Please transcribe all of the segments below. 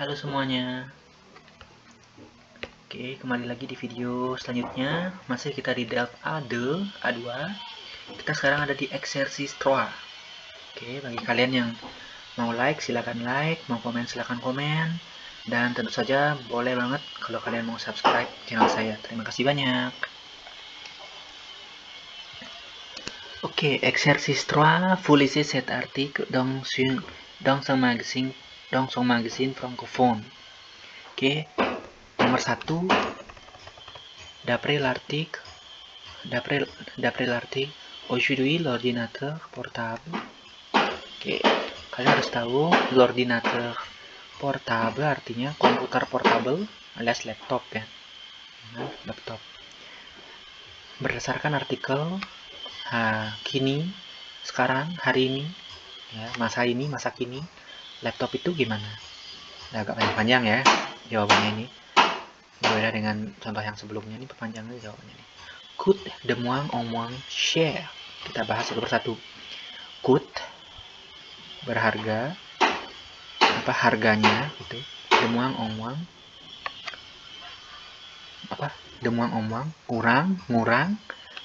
Halo semuanya. Oke kembali lagi di video selanjutnya. Masih kita di delta A2 A2 Kita sekarang ada di exercise 3 Oke bagi kalian yang mau like silahkan like. Mau komen silahkan komen. Dan tentu saja boleh banget Kalau kalian mau subscribe channel saya. Terima kasih banyak. Ok, exercice 3, vous lisez cet article dans, une, dans un magazine dans son magazine francophone. Ok, nomor satu, d'après l'article, d'après l'article, aujourd'hui l'ordinateur portable. Oke, kalian harus tahu l'ordinateur portable artinya komputer portable alias laptop ya, nah, laptop. Berdasarkan artikel Nah, kini, sekarang, hari ini, ya, masa ini, masa kini, laptop itu gimana? Nah, agak panjang-panjang ya jawabannya ini. Berbeda dengan contoh yang sebelumnya, ini perpanjangnya jawabannya ini. Could the muang omwang share? Kita bahas satu persatu. Could, berharga, apa harganya, itu. The muang omwang, apa? The muang omwang, kurang, ngurang,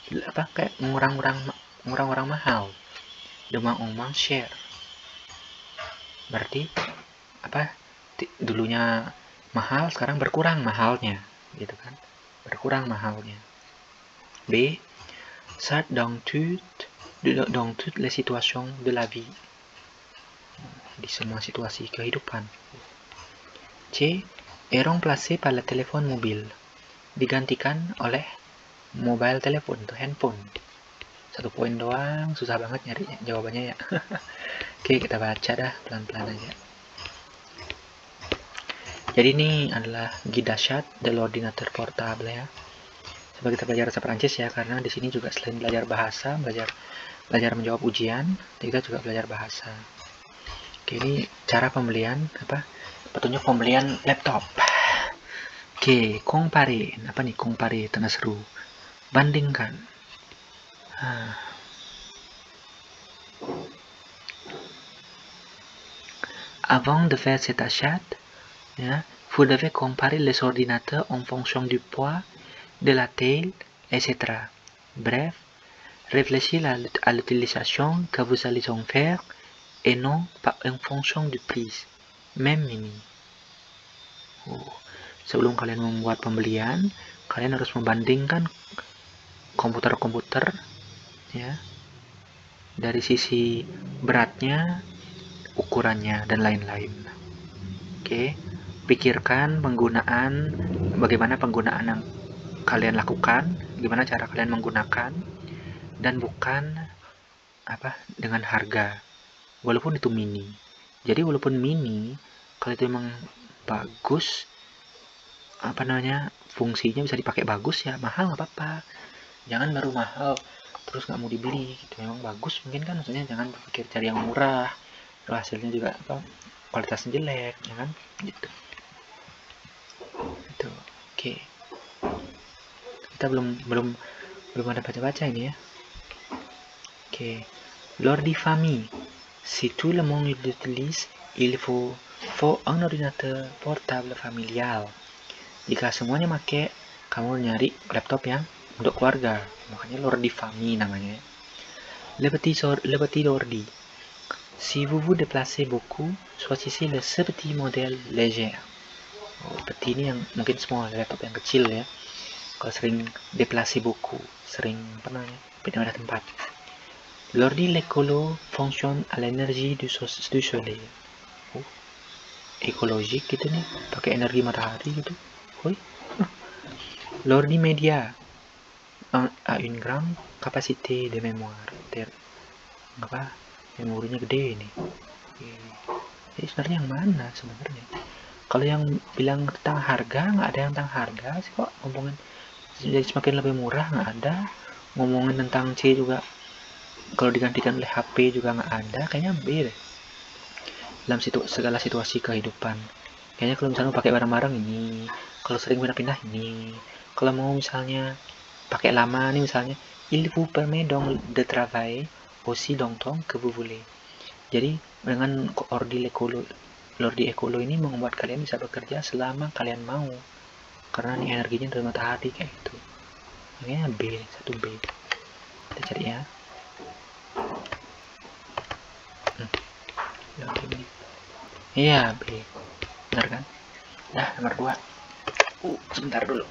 apa kayak ngurang-ngurang ngurang-ngurang mahal demang-umang share berarti apa dulunya mahal sekarang berkurang mahalnya gitu kan? Berkurang mahalnya. B ça dans tout dans toutes les situations de la vie. Di semua situasi kehidupan. C est remplacé par le téléphone mobile digantikan oleh mobile telepon tuh handphone satu poin doang susah banget nyari jawabannya ya. Oke kita baca dah pelan-pelan aja. Jadi ini adalah gidashat del ordinateur portable ya. Coba kita belajar bahasa Perancis ya karena di sini juga selain belajar bahasa belajar belajar menjawab ujian kita juga belajar bahasa. Oke ini cara pembelian apa? Petunjuk pembelian laptop. Oke compare apa nih compare tengah seru. Bandingkan. Avant de faire cet achat, vous devez comparer les ordinateurs en fonction du poids, de la taille, etc. Bref, réfléchissez à l'utilisation que vous allez en faire et non pas en fonction du prix, même mini. Oh. Sebelum kalian membuat pembelian, kalian harus membandingkan komputer-komputer ya dari sisi beratnya, ukurannya dan lain-lain. Oke, pikirkan penggunaan bagaimana penggunaan yang kalian lakukan, gimana cara kalian menggunakan dan bukan apa dengan harga. Walaupun itu mini. Jadi walaupun mini, kalau itu memang bagus apa namanya fungsinya bisa dipakai bagus ya mahal nggak apa-apa jangan baru mahal terus nggak mau dibeli gitu. Memang bagus mungkin kan maksudnya jangan berpikir cari yang murah. Terus hasilnya juga apa kualitasnya jelek ya kan? Gitu. Itu oke. Okay. kita belum belum belum ada baca-baca ini ya. Oke. Okay. l'ordi famille si tout le monde l'utilise il faut faut un ordinateur portable familial. Jika semuanya make kamu nyari laptop yang untuk keluarga makanya Lordi Fami namanya le petit, le petit Lordi si vous vous déplacez beaucoup choisissez le petit modèle léger oh, petit ini yang mungkin semua laptop yang kecil ya kalau sering déplacer beaucoup sering apa namanya pindah tempat L'ordi l'écolo fonctionne à l'énergie du, du soleil. Oh, ekologik gitu nih, pakai energi matahari gitu. Woi. L'ordi media a une grande capacité de mémoire ter apa memorinya gede ini. Jadi sebenarnya yang mana sebenarnya? Kalau yang bilang tentang harga nggak ada yang tentang harga sih kok. Ngomongin jadi semakin lebih murah nggak ada. Ngomongin tentang C juga kalau digantikan oleh HP juga nggak ada. Kayaknya B deh. Dalam situ segala situasi kehidupan. Kayaknya kalau misalnya pakai barang-barang ini kalau sering pindah-pindah ini kalau mau misalnya pakai lama nih misalnya. Il vous permet donc de travailler aussi longtemps que vous voulez. Jadi dengan ordi lekolo Lordi Ekolo ini membuat kalian bisa bekerja selama kalian mau. Karena ini energinya dari matahari kayak gitu. Makanya B satu B. Kita cari ya. Hmm. iya B. Benar kan? Nah nomor dua. Uh sebentar dulu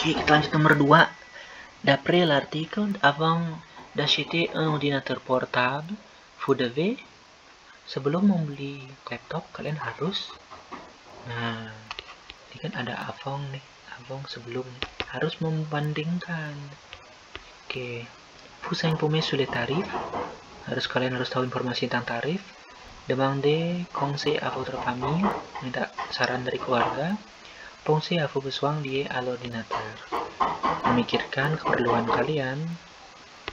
Oke, kita lanjut nomor 2. D'après l'article, avant d'acheter un ordinateur portable, vous devez sebelum membeli laptop kalian harus nah ini kan ada avant nih avant sebelum harus membandingkan oke vous informer sur les tarifs harus kalian harus tahu informasi tentang tarif demander conseil à votre famille minta saran dari keluarga Fungsi aku besuang di l'ordinateur. Memikirkan keperluan kalian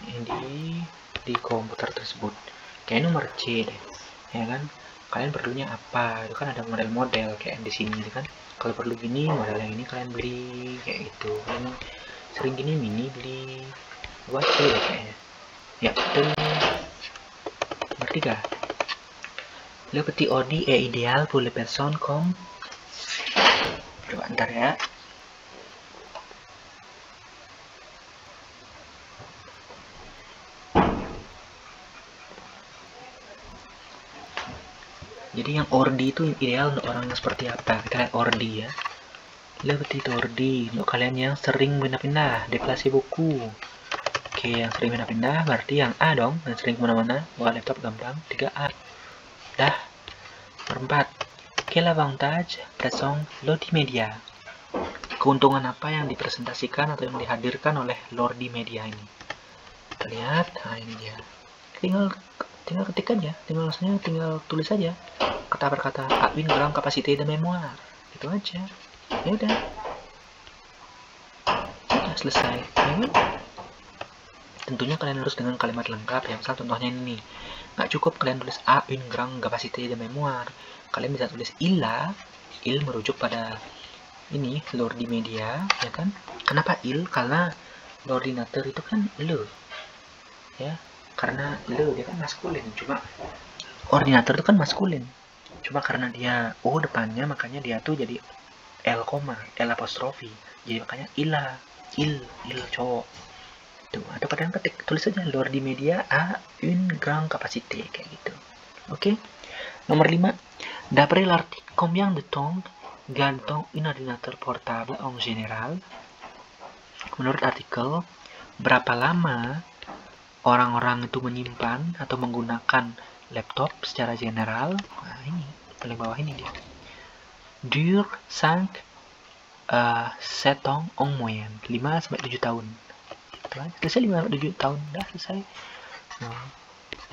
di di komputer tersebut. Kayak nomor C deh. Ya kan? Kalian perlunya apa? Itu kan ada model-model kayak di sini kan. Kalau perlu gini, model yang ini kalian beli kayak gitu. Kalian sering gini mini beli. Buat C deh kayaknya. Ya, dan nomor tiga. Le petit ordi est idéal pour les personnes comme coba ntar ya. Jadi yang ordi itu ideal untuk orang yang seperti apa? Kita lihat ordi ya. Itu ordi untuk kalian yang sering pindah-pindah deplasi buku. Oke yang sering pindah-pindah berarti yang A dong yang sering ke mana-mana bawa laptop gampang 3A dah berempat Quel avantage présente Media? Keuntungan apa yang dipresentasikan atau yang dihadirkan oleh Lordi Media ini? Kita lihat, nah ini dia. Tinggal tinggal ketik aja, tinggal rasanya tinggal tulis aja kata per kata Admin grand capacité de mémoire. Itu aja. Ya udah. Sudah selesai. Ya kan? Tentunya kalian harus dengan kalimat lengkap ya. Misal contohnya ini. Nggak cukup kalian tulis A une grande capacité de mémoire kalian bisa tulis illa il merujuk pada ini lord di media ya kan? Kenapa il? Karena lordinator itu kan le ya? Karena le dia kan maskulin. Cuma ordinator itu kan maskulin. Cuma karena dia o depannya makanya dia tuh jadi l koma l apostrofi. Jadi makanya illa il il cowok tuh atau kadang ketik tulis aja lord di media a une grande capacité kayak gitu oke okay? nomor 5 D'après l'article, combien de temps gagne-t-on un ordinateur portable en général? Menurut artikel, berapa lama orang-orang itu menyimpan atau menggunakan laptop secara general? Nah, ini paling bawah ini dia. Dure 5 uh, 7 ans en moyenne, 5 sampai 7 tahun. Aja. Selesai 5 sampai 7 tahun, dah selesai. Nah,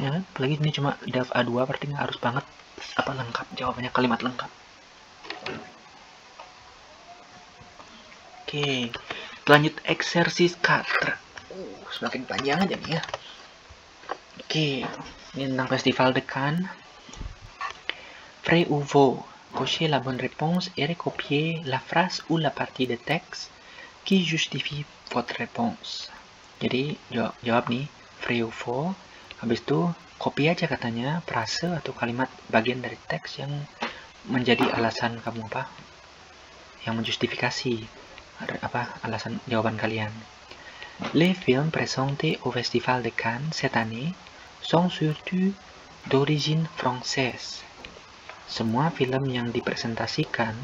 ya kan? Apalagi ini cuma DAV A2 berarti nggak harus banget apa lengkap jawabannya kalimat lengkap oke lanjut eksersis 4 uh, semakin panjang aja nih ya oke ini tentang festival dekan Frey Uvo Cochez la bonne réponse et recopiez la phrase ou la partie de texte qui justifie votre réponse. Jadi jawab, jawab nih Uvo. Habis itu copy aja katanya frase atau kalimat bagian dari teks yang menjadi alasan kamu apa yang menjustifikasi apa alasan jawaban kalian. Les films présentés au Festival de Cannes cette année sont surtout d'origine française. Semua film yang dipresentasikan,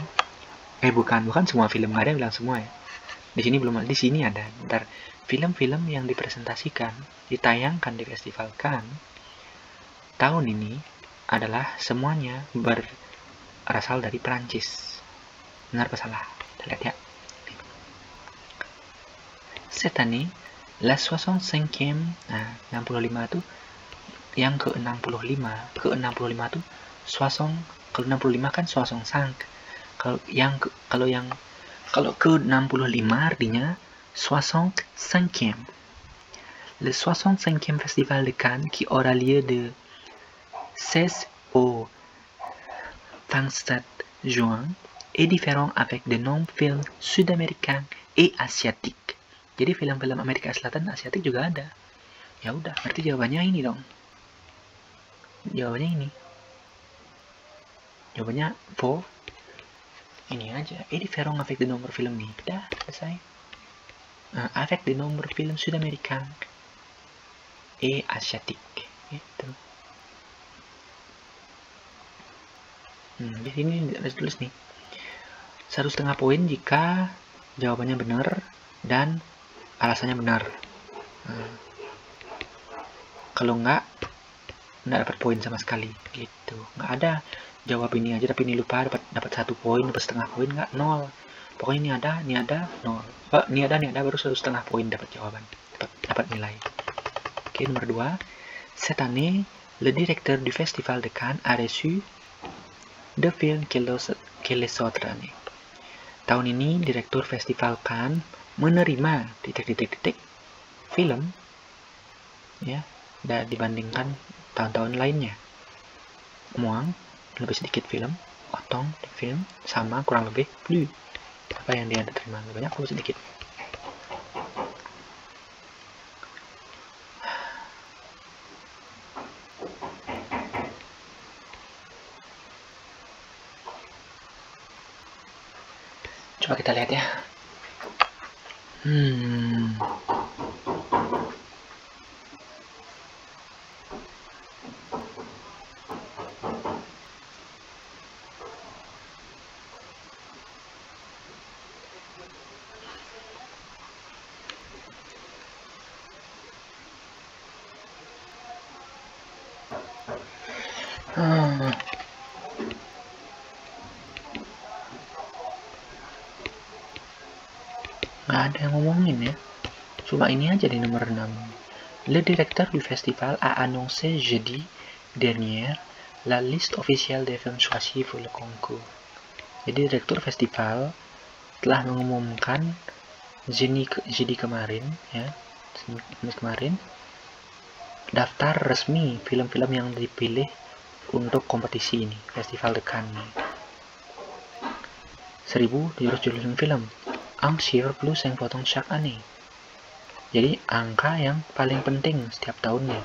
eh bukan bukan semua film nggak ada yang bilang semua ya. Di sini belum di sini ada. Ntar film-film yang dipresentasikan ditayangkan di Festival Cannes tahun ini adalah semuanya berasal dari Perancis. Benar apa salah? Kita lihat ya. Cette année, la 65e, nah 65 itu yang ke 65 ke 65 tuh swasong kalau 65 kan swasong sang kalau yang kalau yang kalau ke 65 artinya swasong cinquième le 65e festival de Cannes qui aura lieu de 16 au 27 juin est différent avec de nombreux films sud-américains et asiatiques. Jadi film-film Amerika Selatan Asiatik juga ada. Ya udah, berarti jawabannya ini dong. Jawabannya ini. Jawabannya Vo. Ini aja. Et différent avec de nombreux films nih. Udah, selesai. Uh, avec de nombreux films sud-américains et asiatiques. Gitu. Hmm, di sini ada tulis nih. Satu setengah poin jika jawabannya benar dan alasannya benar. Hmm. Kalau enggak, enggak dapat poin sama sekali. Gitu. Enggak ada jawab ini aja tapi ini lupa dapat dapat satu poin dapat setengah poin enggak nol. Pokoknya ini ada, ini ada nol. Oh, ini ada, ini ada baru satu setengah poin dapat jawaban, dapat dapat nilai. Oke, nomor dua. Cette année, le directeur du Festival de Cannes a reçu The Film que les autres. Tahun ini, Direktur Festival Cannes menerima titik-titik-titik film ya dan dibandingkan tahun-tahun lainnya. Muang lebih sedikit film, otong film sama kurang lebih plus. Apa yang dia terima lebih banyak, lebih sedikit. Coba kita lihat ya. Hmm. Hmm. Nggak ada yang ngomongin ya. Cuma ini aja di nomor 6. Le directeur du festival a annoncé jeudi dernier la liste officielle des films choisis pour le concours. Jadi direktur festival telah mengumumkan jeudi, jeudi kemarin ya, jeudi kemarin daftar resmi film-film yang dipilih untuk kompetisi ini, Festival de Cannes. 1700 film chiffre plus important chaque année. Jadi angka yang paling penting setiap tahunnya.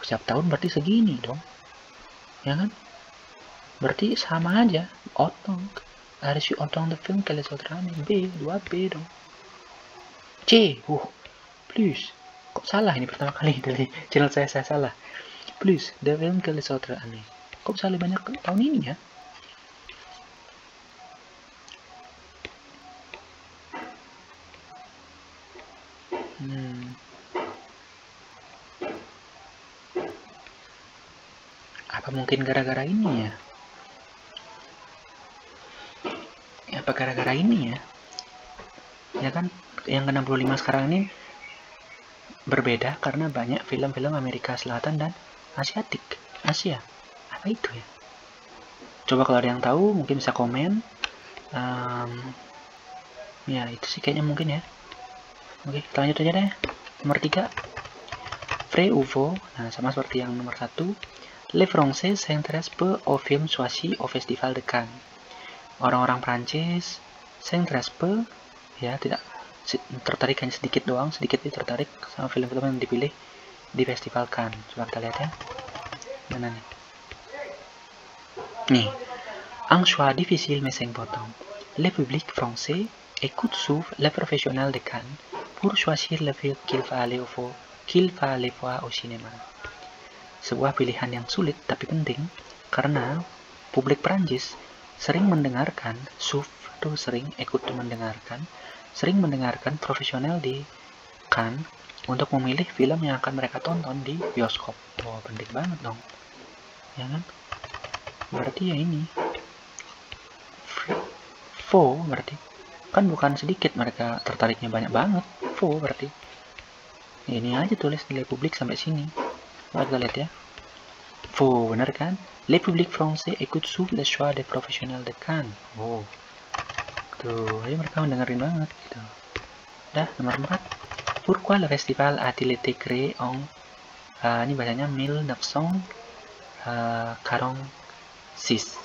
Setiap tahun berarti segini dong. Ya kan? Berarti sama aja. Otong. Si otong the film autres années. B, 2B dong. C, uh, plus. Kok salah ini pertama kali dari channel saya, saya salah. Plus, the film autres années. Kok lebih banyak tahun ini ya? Mungkin gara-gara ini ya? Apa gara-gara ini ya? Ya kan, yang ke-65 sekarang ini berbeda karena banyak film-film Amerika Selatan dan Asiatik, Asia. Apa itu ya? Coba kalau ada yang tahu, mungkin bisa komen. Um, ya, itu sih kayaknya mungkin ya. Oke, kita lanjut aja deh. Nomor 3. Free UFO. Nah, sama seperti yang nomor 1. Les Français s'intéressent peu au film choisi au Festival de Cannes. Orang-orang Prancis s'intéressent peu, ya, tidak tertarik hanya sedikit doang, sedikit tertarik sama film-film yang dipilih di Festival Cannes. Coba kita lihat ya. Mana nih? Nih. Un choix difficile mais important. Le public français écoute souvent les professionnels de Cannes pour choisir le film qu'il va aller qu'il va aller voir au cinéma. Sebuah pilihan yang sulit tapi penting karena publik Prancis sering mendengarkan suf tuh sering ikut mendengarkan sering mendengarkan profesional di kan untuk memilih film yang akan mereka tonton di bioskop. Wah, wow, penting banget dong. Ya kan? Berarti ya ini. Fo berarti kan bukan sedikit mereka tertariknya banyak banget info berarti ini aja tulis nilai publik sampai sini Kita lihat ya Faux, benar kan? Le public français écoute sous le choix des professionnels de Cannes. Oh. Tuh, jadi mereka mendengarin banget gitu. Dah, nomor 4. Pourquoi le festival a-t-il été créé en uh, ini bahasanya 1946.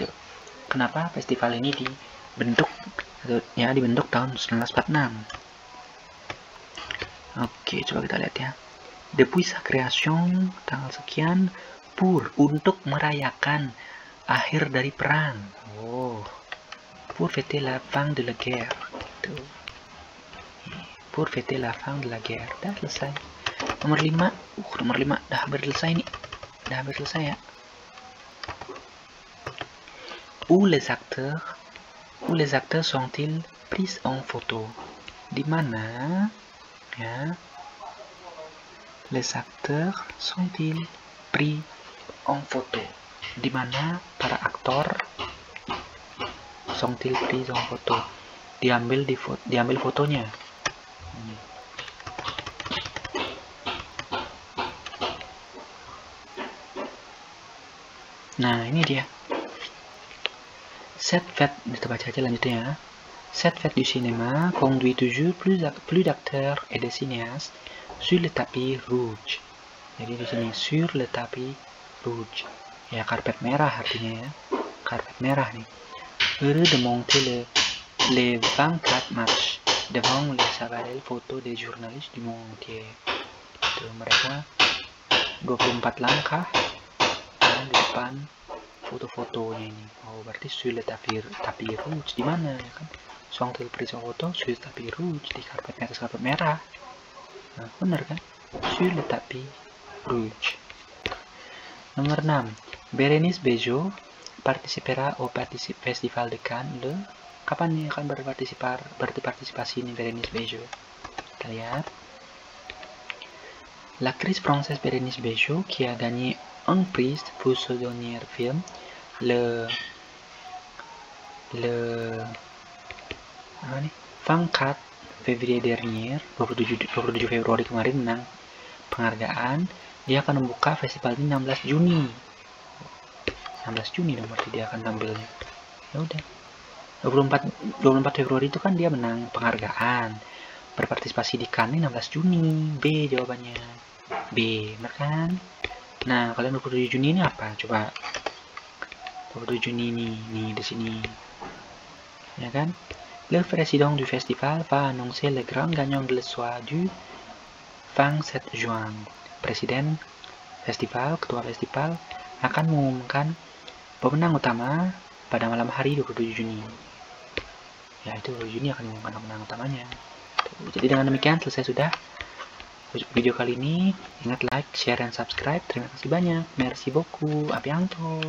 Tuh. Kenapa festival ini dibentuk ya dibentuk tahun 1946. Oke, coba kita lihat ya. Depuis sa création tanggal sekian pour untuk merayakan akhir dari perang. Oh. Pour fêter la fin de la guerre. Tuh. Pour fêter la fin de la guerre. Dah selesai. Nomor 5. Uh, nomor 5 dah hampir selesai nih. Dah hampir selesai ya. Où les acteurs où les acteurs sont-ils pris en photo? Di mana ya les acteurs sont-ils pris en photo? Di mana para aktor sont-ils pris en photo? Diambil di foto, diambil fotonya. Nah, ini dia. Cette fête, kita baca aja lanjutnya. Cette fête du cinéma conduit toujours plus d'acteurs et de cinéastes sur le tapis rouge. Jadi di sini sur le tapis rouge. Ya karpet merah artinya ya. Karpet merah nih. Heureux de monter le, les 24 mars devant les appareils photo des journalistes du monde entier. Itu mereka 24 langkah di depan foto-fotonya ini oh berarti sur le tapis tapis rouge di mana ya kan song til prise foto sur le tapis rouge di karpet atas karpet merah nah benar kan? Sur le tapis rouge nomor 6 Berenice Bejo participera au festival de Cannes le kapan nih akan berpartisipar berpartisipasi nih Berenice Bejo? Kita lihat. L'actrice française Berenice Bejo, qui a gagné un prix pour ce dernier film, le le apa nih 24 Februari dernier 27, 27 Februari kemarin menang penghargaan dia akan membuka festival ini 16 Juni. 16 Juni dong berarti dia akan tampilnya. Ya udah. 24 24 Februari itu kan dia menang penghargaan. Berpartisipasi di Cannes 16 Juni. B jawabannya. B benar kan? Nah kalian 27 Juni ini apa? Coba. 27 Juni ini nih di sini. Ya kan le président du festival va annoncer le grand gagnant de le soir du 27 juin presiden festival ketua festival akan mengumumkan pemenang utama pada malam hari 27 Juni ya itu 27 Juni akan mengumumkan pemenang utamanya jadi dengan demikian selesai sudah video kali ini. Ingat like, share, dan subscribe. Terima kasih banyak. Merci beaucoup. A bientôt.